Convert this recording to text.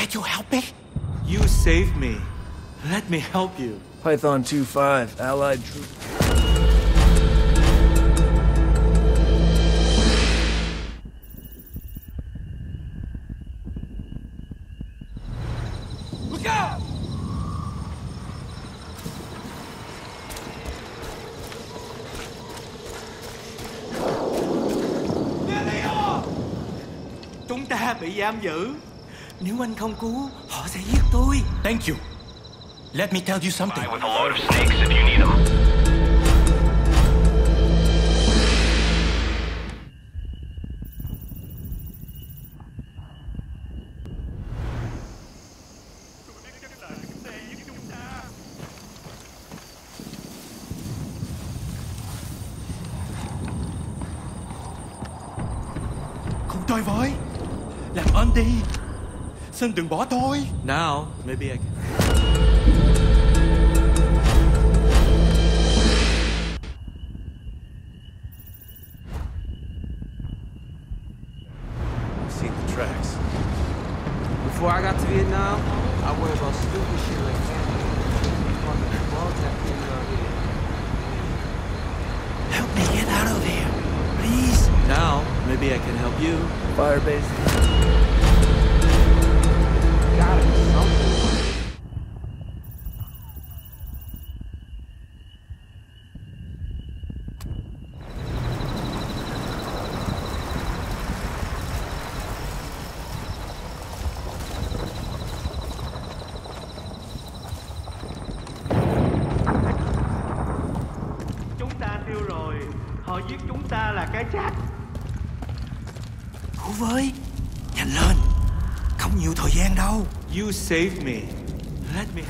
Would you help me? You saved me. Let me help you. Python 2-5, allied troop. Look out! There they are! Chúng ta bị giam giữ. Nếu anh không cứu, họ sẽ giết tôi. Thank you. Let me tell you something. With a load of snakes if you need them. Cùng tôi với. Làm ơn đi. Xin đừng bỏ tôi. Now, maybe I can. I've seen the tracks. Before I got to Vietnam, I worried about stupid shit like that. Fucking ball tap things out here. Help me get out of here. Please. Now, maybe I can help you. Firebase. Tiêu rồi. Họ giết chúng ta là cái chắc. Cứu với. Nhanh lên. Không nhiều thời gian đâu. You saved me. Let me.